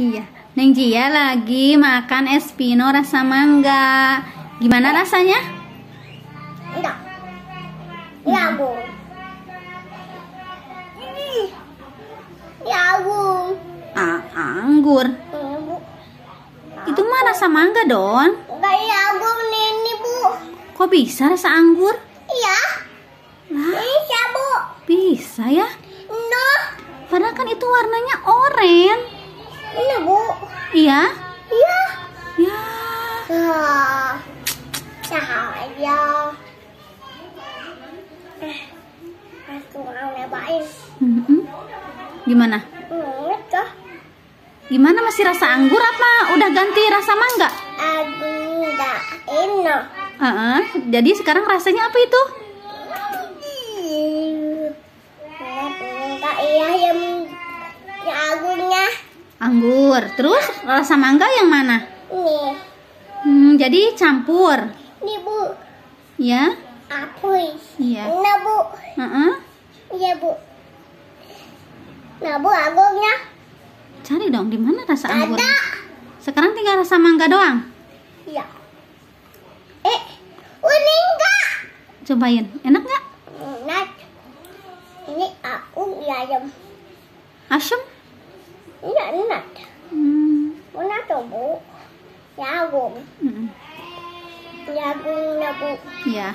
Iya, Neng Jia lagi makan es pino rasa mangga. Gimana rasanya? Enggak. Ya, Bu. Ya, Bu. Ah, anggur. Bu. Itu mah rasa mangga dong. Enggak ya, Bu. Ini, Bu. Kok bisa rasa anggur? Iya. Lah, Bisa, Bu. bisa ya. No. Padahal kan itu warnanya oranye. Ini, Bu. Iya? Iya. Ya. Cahaya. Eh, aku mau nyobain. Mm-mm. Gimana? Gimana masih rasa anggur apa udah ganti rasa mangga? Enggak enak. Heeh. Jadi sekarang rasanya apa itu? Enggak iya yang yang agungnya Anggur. Terus rasa mangga yang mana? nih. Hmm, jadi campur. Nih bu, Ya? apa? Iya. Nah bu, Heeh. iya bu. Nah bu agungnya Cari dong di mana rasa anggur. ada. Sekarang tinggal rasa mangga doang. Iya. Eh, ini enggak. Cobain. Enak nggak? Enak. Ini aku ya ayam. Asam? Ini enak. Hmm. Enak tuh bu. Ya agung. mm-mm. Ya agung ya bu. Ya.